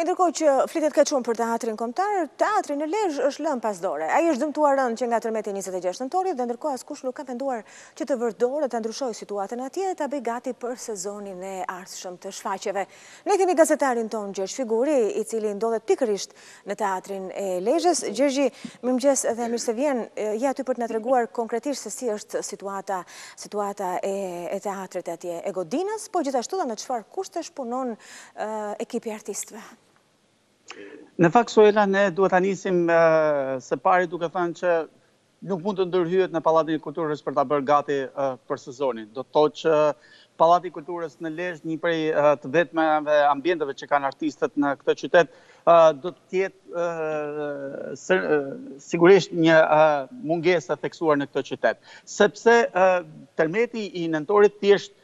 E ndërkohë që flitet kaq shumë për teatrin kombëtar, teatri në Lezhë është lënë pas dore. Ai është dëmtuar rëndë që nga tërmeti i 26 nëntorit dhe ndërkohë askush nuk ka menduar që të vërë dorë, ta ndryshojë situatën atje e ta bëjë gati për sezonin e ardhshëm të shfaqjeve. Ne kemi gazetarin tonë Gjergj Figuri, i cili ndodhet pikërisht në teatrin e Lezhës. Gjergji, mirëmëngjes dhe mirë se vjen, je aty për të na treguar konkretisht se si është situata, situata e teatrit atje e godinës, po gjithashtu dhe në çfarë kushtesh punon ekipi i artistëve. Në fakt, Suela, ne duhet ta nisim së pari duke thënë që nuk mund të ndërhyhet në Pallatin e Kulturës për ta bërë gati për sezonin. Do të thotë që Pallati i Kulturës në Lezhë, një prej të vetmeve ambienteve që kanë artistët në këtë qytet, do të jetë sigurisht një mungesë e theksuar në këtë qytet. Sepse tërmeti i nëntorit thjesht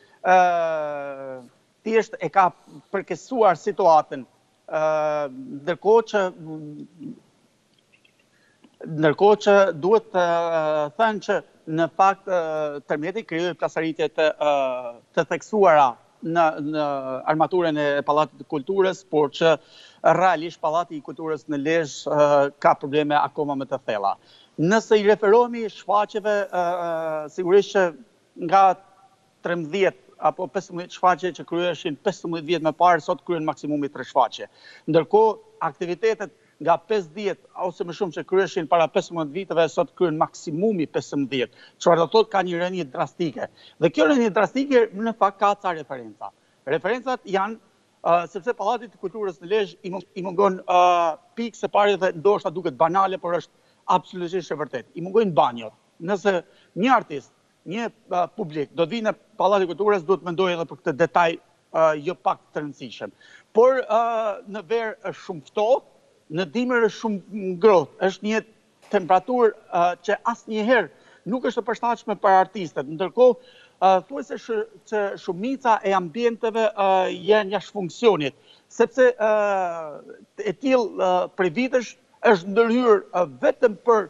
thjesht e ka përkeqësuar situatën, ndërkohë që Ndërkohë që duhet thënë që në fakt tërmeti krijoi plasaritje të të theksuara në në armaturën e Pallatit të Kulturës, por që realisht Pallati i Kulturës në Lezhë ka probleme akoma më të thella. Nëse i referohemi shfaqjeve sigurisht që nga trembëdhjetë apo pesëmbëdhjetë shfaqje që kryheshin pesëmbëdhjetë vjet më parë sot kryhen maksimumi tre shfaqje. Ndërkohë, aktivitetet nga pesëdhjetë ose më shumë që kryheshin para pesëmbëdhjetë viteve sot kryhen maksimumi pesëmbëdhjetë, çfarë do të thotë ka një rënie drastike. Dhe kjo rënie drastike në fakt ka ca referenca. Referencat janë sepse Pallatit të Kulturës në Lezhë i mungon pikë së pari dhe ndoshta duket banale, por është absolutisht e vërtetë. I mungojnë banjot. Nëse një artist Një publik do të vijë në Pallatin e Kulturës duhet të mendojë edhe për këtë detaj jo pak të rëndësishëm. Por në verë është shumë ftohtë, në dimër është shumë ngrohtë. Është një temperaturë që asnjëherë nuk është e përshtatshme për artistët. Ndërkohë, thuajse që shumica e ambienteve janë jashtë funksionit, sepse e tillë prej vitesh është ndërhyrë vetëm për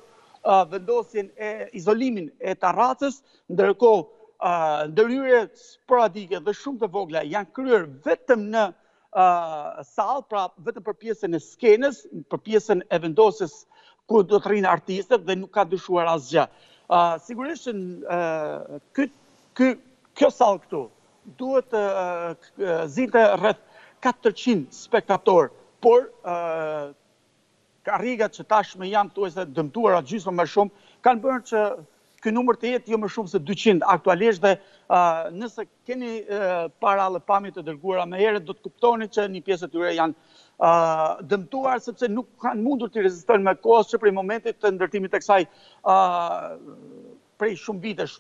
vendosjen, izolimin e tarracës, ndërkohë ndërhyrje sporadike dhe shumë të vogla janë kryer vetëm në sallë, pra vetëm për pjesën e skenës, për pjesën e vendosjes ku do të rrinë artistët dhe nuk ka ndryshuar asgjë. Sigurisht që kjo sallë këtu, Duhet të zinte rreth katërqind spektatorë, por karrigat që tashmë janë thuajse dëmtuara gjysmë e më shumë, kanë bërë që ky numër të jetë jo më shumë se dyqind aktualisht dhe nëse keni paralel pamjet e dërguara më herët, do të kuptoni që një pjesë e tyre janë dëmtuar sepse nuk kanë mundur t'i rezistojnë më kohës që prej momentit të ndërtimit të kësaj prej shumë vitesh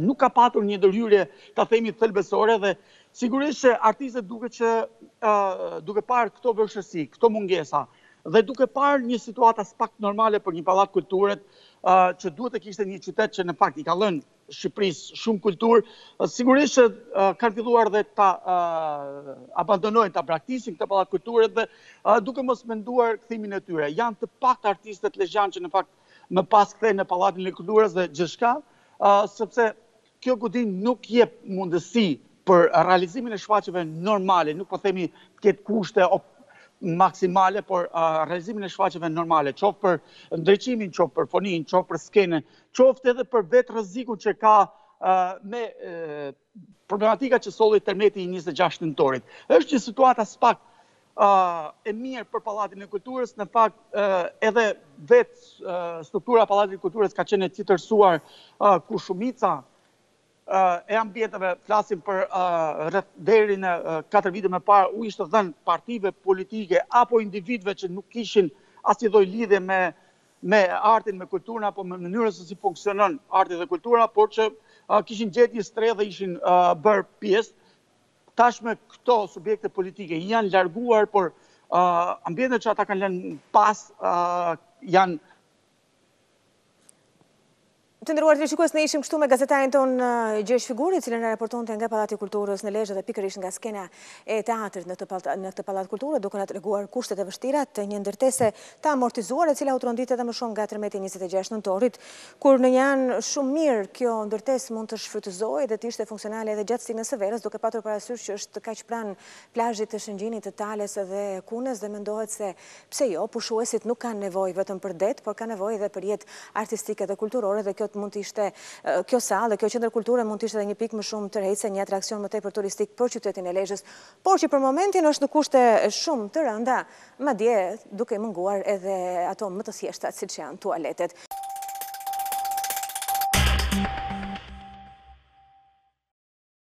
nuk ka patur një ndërhyrje, ta themi thelbësore dhe sigurisht që artistët duket që duke parë këto vështirësi, këto mungesa dhe duke parë një situatë as pak normale për një pallat kulture që duhet të kishte një qytet që në fakt i ka lënë Shqipërisë shumë kulturë, sigurisht që kanë filluar dhe ta abandonojnë, ta braktisin këtë pallat kulture dhe duke mos menduar kthimin e tyre. Janë të paktë artistët lezhjanë që në fakt më pas kthehen në Pallatin e Kulturës dhe gjithçka, sepse kjo godinë nuk jep mundësi për realizimin e shfaqjeve normale, nuk po themi të ketë kushte maksimale, por realizimin e shfaqjeve normale, qoftë për ndriçimin, qoftë për foninë, qoftë për skenën, qoftë edhe për vetë rrezikun që ka me Problematika që solli tërmeti i njëzet e gjashtë nëntorit, është një situatë aspak e mirë për Pallatin e Kulturës, në fakt edhe vetë struktura e Pallatit të Kulturës ka qenë e tjetërsuar ku shumica e ambienteve, flasim për rreth deri në katër vite më parë, u ishte dhënë partive politike apo individëve që nuk kishin asnjë lloj lidhje me me artin, me kulturën apo me mënyrën se si funksionon arti dhe kultura, por që kishin gjetë një strehë dhe ishin bërë pjesë. Tashmë këto subjekte politike janë larguar, por ambientet që ata kanë lënë pas janë Të nderuar teleshikues, ne ishim kështu me gazetarin tonë Gjesh Figuri, i cili na raportonte nga Pallati i Kulturës në Lezhë dhe pikërisht nga skena e teatrit në këtë Pallat Kulture, duke na treguar kushtet e vështira të një ndërtese të amortizuar e cila u trondit edhe më shumë nga tërmeti i 26 nëntorit, kur në një anë shumë mirë kjo ndërtesë mund të shfrytëzohej dhe të ishte funksionale edhe gjatë stinës së verës, duke patur parasysh që është kaq pranë plazhit të Shëngjinit, të Talës dhe Kunës dhe mendohet se Pse jo, pushuesit nuk kanë nevojë vetëm për det, por kanë nevojë edhe për jetë artistike dhe kulturore dhe kjo mund të ishte, kjo sallë dhe kjo qendër kulture mund të ishte edhe një pikë më shumë tërheqëse, një atraksion më tepër turistik për qytetin e Lezhës, por që për momentin është në kushte shumë të rënda, madje duke i munguar edhe ato më të thjeshtat siç janë tualetet.